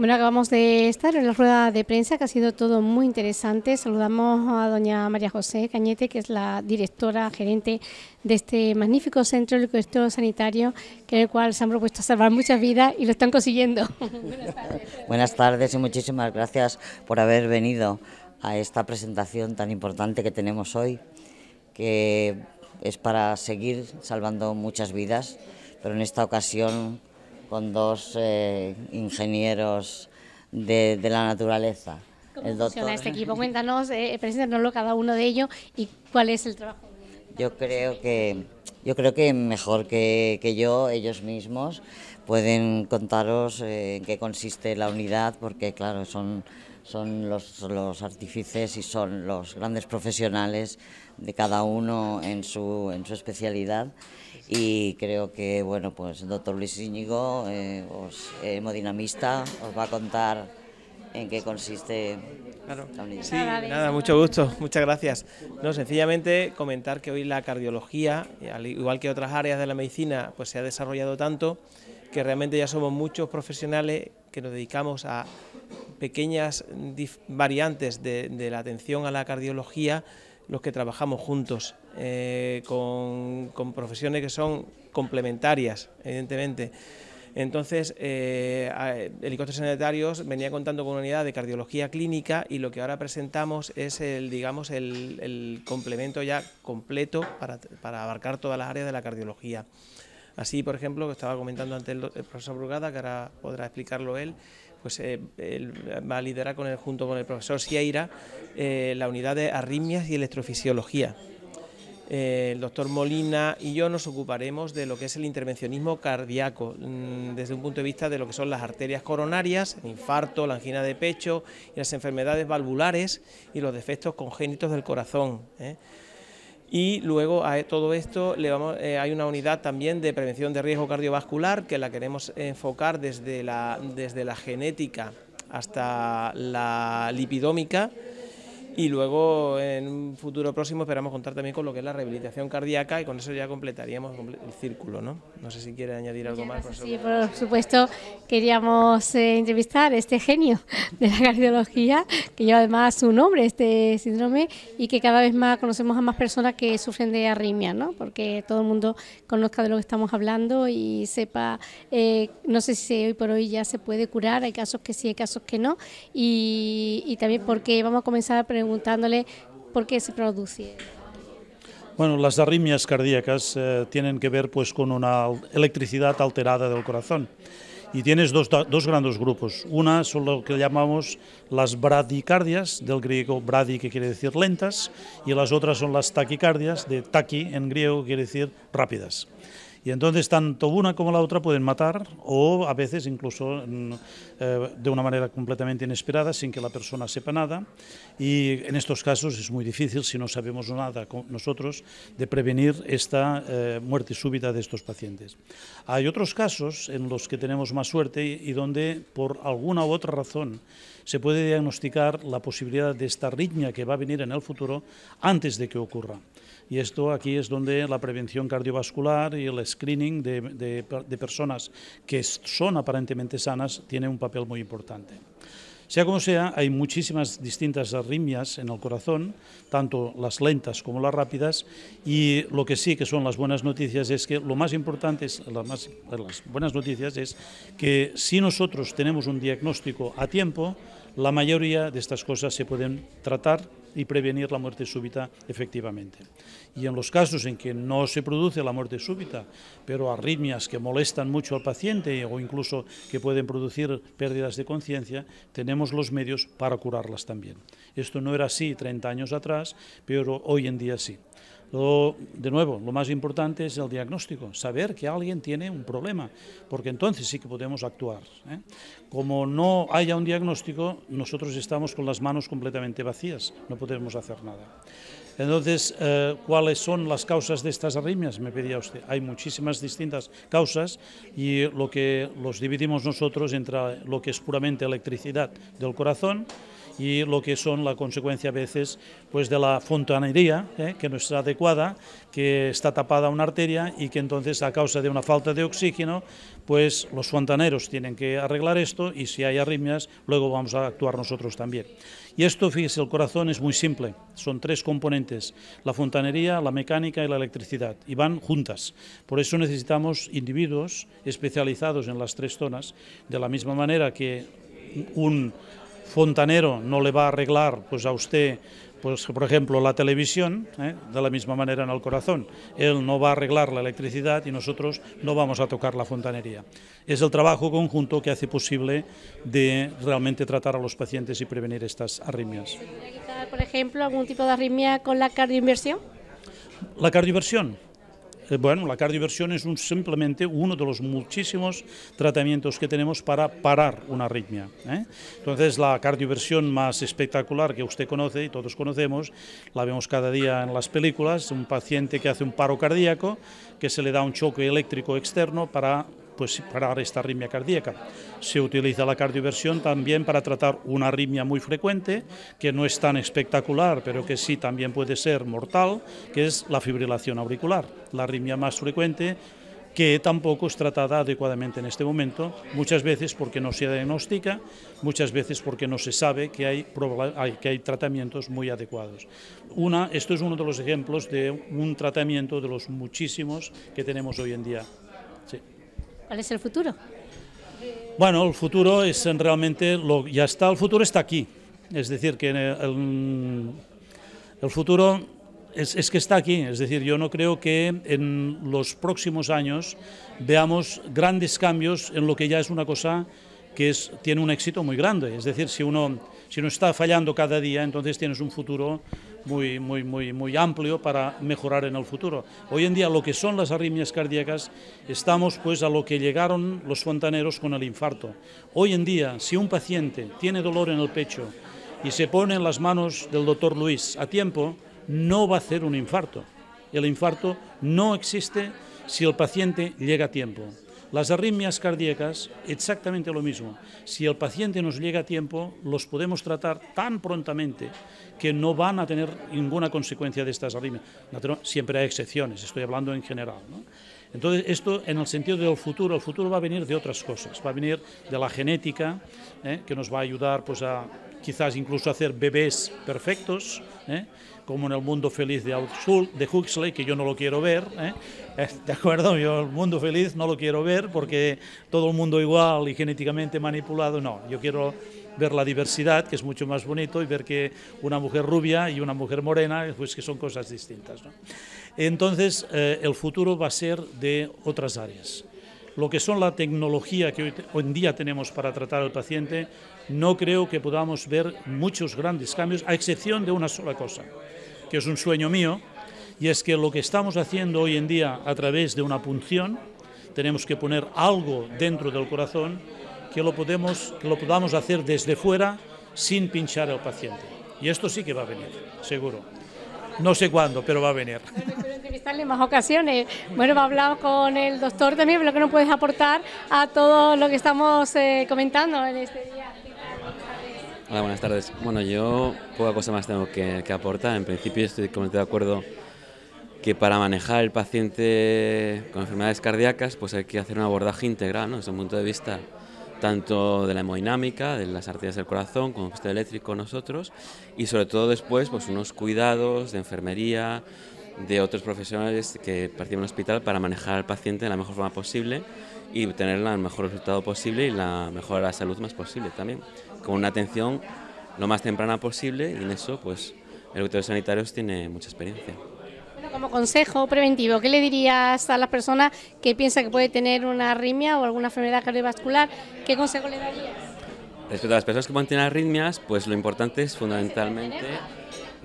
Bueno, acabamos de estar en la rueda de prensa, que ha sido todo muy interesante. Saludamos a doña María José Cañete, que es la directora gerente de este magnífico centro educativo sanitario, que en el cual se han propuesto salvar muchas vidas y lo están consiguiendo. Buenas tardes. Buenas tardes y muchísimas gracias por haber venido a esta presentación tan importante que tenemos hoy, que es para seguir salvando muchas vidas, pero en esta ocasión con dos eh, ingenieros de, la naturaleza. ¿Cómo el funciona este equipo? Cuéntanos, eh, preséntanoslo cada uno de ellos y cuál es el trabajo. Yo creo que, yo creo que mejor que, que yo, ellos mismos, pueden contaros eh, en qué consiste la unidad, porque claro, son, son los, los artífices y son los grandes profesionales de cada uno en su, en su especialidad y creo que bueno pues el doctor Luis Íñigo, eh, hemodinamista, os va a contar en qué consiste la unidad. Sí, nada, mucho gusto, muchas gracias. No, sencillamente comentar que hoy la cardiología, al igual que otras áreas de la medicina, pues se ha desarrollado tanto que realmente ya somos muchos profesionales que nos dedicamos a pequeñas variantes de, la atención a la cardiología los que trabajamos juntos, eh, con, profesiones que son complementarias, evidentemente. Entonces, eh, Helicópteros Sanitarios venía contando con una unidad de cardiología clínica y lo que ahora presentamos es el, digamos, el, complemento ya completo para, abarcar todas las áreas de la cardiología. Así, por ejemplo, que estaba comentando antes el, el profesor Brugada, que ahora podrá explicarlo él, pues eh, va a liderar con junto con el profesor Sieira eh, la unidad de arritmias y electrofisiología. Eh, el doctor Molina y yo nos ocuparemos de lo que es el intervencionismo cardíaco, mm, desde un punto de vista de lo que son las arterias coronarias, el infarto, la angina de pecho y las enfermedades valvulares y los defectos congénitos del corazón. Y luego a todo esto le vamos, eh, hay una unidad también de prevención de riesgo cardiovascular que la queremos enfocar desde la, desde la genética hasta la lipidómica y luego en un futuro próximo esperamos contar también con lo que es la rehabilitación cardíaca y con eso ya completaríamos el círculo, ¿no? No sé si quiere añadir algo más. Sí, por supuesto, queríamos eh, entrevistar a este genio de la cardiología, que lleva además su nombre, este síndrome, y que cada vez más conocemos a más personas que sufren de arritmia, ¿no? Porque todo el mundo conozca de lo que estamos hablando y sepa, eh, no sé si hoy por hoy ya se puede curar, hay casos que sí, hay casos que no, y, y también porque vamos a comenzar a preguntándole por qué se produce. Bueno, las arritmias cardíacas eh, tienen que ver pues, con una electricidad alterada del corazón. Y tienes dos, dos, grandes grupos. Una son lo que llamamos las bradicardias, del griego bradi que quiere decir lentas, y las otras son las taquicardias, de taqui en griego quiere decir rápidas. Y entonces tanto una como la otra pueden matar o a veces incluso mm, eh, de una manera completamente inesperada sin que la persona sepa nada. Y en estos casos es muy difícil, si no sabemos nada nosotros, de prevenir esta eh, muerte súbita de estos pacientes. Hay otros casos en los que tenemos más suerte y donde por alguna u otra razón se puede diagnosticar la posibilidad de esta arritmia que va a venir en el futuro antes de que ocurra. Y esto aquí es donde la prevención cardiovascular y el screening de, de, personas que son aparentemente sanas tiene un papel muy importante. Sea como sea, hay muchísimas distintas arritmias en el corazón, tanto las lentas como las rápidas, y lo que sí que son las buenas noticias es que lo más importante, es, las, buenas noticias es que si nosotros tenemos un diagnóstico a tiempo, la mayoría de estas cosas se pueden tratar y prevenir la muerte súbita efectivamente. Y en los casos en que no se produce la muerte súbita, pero arritmias que molestan mucho al paciente o incluso que pueden producir pérdidas de conciencia, tenemos los medios para curarlas también. Esto no era así 30 años atrás, pero hoy en día sí de nuevo, lo más importante es el diagnóstico, saber que alguien tiene un problema, porque entonces sí que podemos actuar. ¿eh? Como no haya un diagnóstico, nosotros estamos con las manos completamente vacías, no podemos hacer nada. Entonces, eh, ¿cuáles son las causas de estas arritmias? Me pedía usted. Hay muchísimas distintas causas y lo que los dividimos nosotros entre lo que es puramente electricidad del corazón y lo que son la consecuencia a veces pues de la fontanería, ¿eh? que no es adecuada, que está tapada una arteria y que entonces a causa de una falta de oxígeno, pues los fontaneros tienen que arreglar esto y si hay arritmias, luego vamos a actuar nosotros también. Y esto, fíjese, el corazón es muy simple, son tres componentes, la fontanería, la mecánica y la electricidad, y van juntas. Por eso necesitamos individuos especializados en las tres zonas, de la misma manera que un fontanero no le va a arreglar pues a usted pues por ejemplo la televisión, ¿eh? de la misma manera en el corazón. Él no va a arreglar la electricidad y nosotros no vamos a tocar la fontanería. Es el trabajo conjunto que hace posible de realmente tratar a los pacientes y prevenir estas arritmias. quitar, por ejemplo, algún tipo de arritmia con la cardioinversión? La cardioversión, bueno, la cardioversión es simplemente uno de los muchísimos tratamientos que tenemos para parar una arritmia. ¿eh? Entonces, la cardioversión más espectacular que usted conoce y todos conocemos, la vemos cada día en las películas, un paciente que hace un paro cardíaco, que se le da un choque eléctrico externo para pues parar esta arritmia cardíaca. Se utiliza la cardioversión también para tratar una arritmia muy frecuente, que no es tan espectacular, pero que sí también puede ser mortal, que es la fibrilación auricular, la arritmia más frecuente que tampoco es tratada adecuadamente en este momento, muchas veces porque no se diagnostica, muchas veces porque no se sabe que hay, que hay tratamientos muy adecuados. Una, esto es uno de los ejemplos de un tratamiento de los muchísimos que tenemos hoy en día. ¿Cuál es el futuro? Bueno, el futuro es realmente, lo, ya está, el futuro está aquí. Es decir, que el, futuro es, es, que está aquí. Es decir, yo no creo que en los próximos años veamos grandes cambios en lo que ya es una cosa que es, tiene un éxito muy grande. Es decir, si uno, si uno está fallando cada día, entonces tienes un futuro muy, muy, muy, muy amplio para mejorar en el futuro. Hoy en día lo que son las arritmias cardíacas, estamos pues a lo que llegaron los fontaneros con el infarto. Hoy en día, si un paciente tiene dolor en el pecho y se pone en las manos del doctor Luis a tiempo, no va a hacer un infarto. El infarto no existe si el paciente llega a tiempo. Las arritmias cardíacas, exactamente lo mismo. Si el paciente nos llega a tiempo, los podemos tratar tan prontamente que no van a tener ninguna consecuencia de estas arritmias. Siempre hay excepciones, estoy hablando en general. Entonces, esto en el sentido del futuro, el futuro va a venir de otras cosas, va a venir de la genética, ¿eh? que nos va a ayudar pues, a quizás incluso hacer bebés perfectos, ¿eh? Como en el mundo feliz de, de Huxley, que yo no lo quiero ver, ¿eh? ¿de acuerdo? Yo el mundo feliz no lo quiero ver porque todo el mundo igual y genéticamente manipulado, no, yo quiero ver la diversidad, que es mucho más bonito, y ver que una mujer rubia y una mujer morena, pues que son cosas distintas. ¿no? Entonces, eh, el futuro va a ser de otras áreas. Lo que son la tecnología que hoy, hoy en día tenemos para tratar al paciente, no creo que podamos ver muchos grandes cambios, a excepción de una sola cosa que es un sueño mío, y es que lo que estamos haciendo hoy en día a través de una punción, tenemos que poner algo dentro del corazón que lo, podemos, que lo podamos hacer desde fuera sin pinchar al paciente. Y esto sí que va a venir, seguro. No sé cuándo, pero va a venir. Entrevistarle en más ocasiones. Bueno, a hablar con el doctor también, lo que nos puedes aportar a todo lo que estamos eh, comentando en este día. Hola, buenas tardes. Bueno, yo poca cosa más tengo que, aportar. En principio estoy completamente de acuerdo que para manejar el paciente con enfermedades cardíacas pues hay que hacer un abordaje integral, ¿no? desde un punto de vista tanto de la hemodinámica, de las arterias del corazón, como el eléctrico nosotros, y sobre todo después pues unos cuidados de enfermería, de otros profesionales que participan en el hospital para manejar al paciente de la mejor forma posible y tener el mejor resultado posible y la mejor la salud más posible también con una atención lo más temprana posible y en eso pues el doctor sanitarios tiene mucha experiencia. Bueno, como consejo preventivo, ¿qué le dirías a las personas que piensan que puede tener una arritmia o alguna enfermedad cardiovascular? ¿Qué consejo le darías? Respecto a las personas que pueden tener arritmias, pues lo importante es fundamentalmente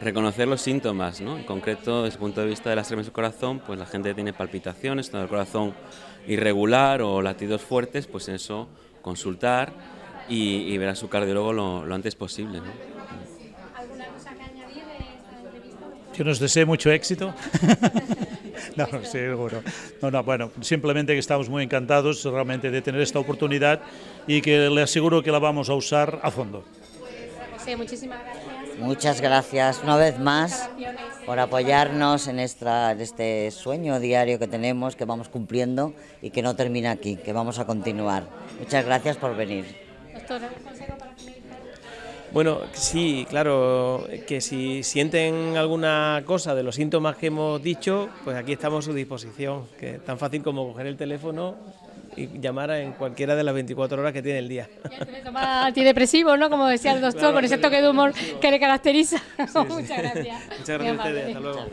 reconocer los síntomas, ¿no? En concreto, desde el punto de vista de las arritmias del corazón, pues la gente tiene palpitaciones, el corazón irregular o latidos fuertes, pues en eso consultar y, ver a su cardiólogo lo, antes posible. ¿Alguna cosa que añadir de esta entrevista? Que nos desee mucho éxito. no, seguro. No, no, bueno, simplemente que estamos muy encantados realmente de tener esta oportunidad y que le aseguro que la vamos a usar a fondo. muchísimas gracias. Muchas gracias una vez más por apoyarnos en, esta, en este sueño diario que tenemos, que vamos cumpliendo y que no termina aquí, que vamos a continuar. Muchas gracias por venir. Doctor, ¿algún consejo para bueno, sí, claro, que si sienten alguna cosa de los síntomas que hemos dicho, pues aquí estamos a su disposición, que es tan fácil como coger el teléfono y llamar en cualquiera de las 24 horas que tiene el día. Antidepresivo, ¿no? Como decía el doctor, con ese toque de humor que le caracteriza. Muchas gracias. Muchas gracias a ustedes, hasta luego.